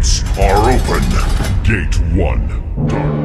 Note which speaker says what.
Speaker 1: Gates are open. Gate 1. Dark.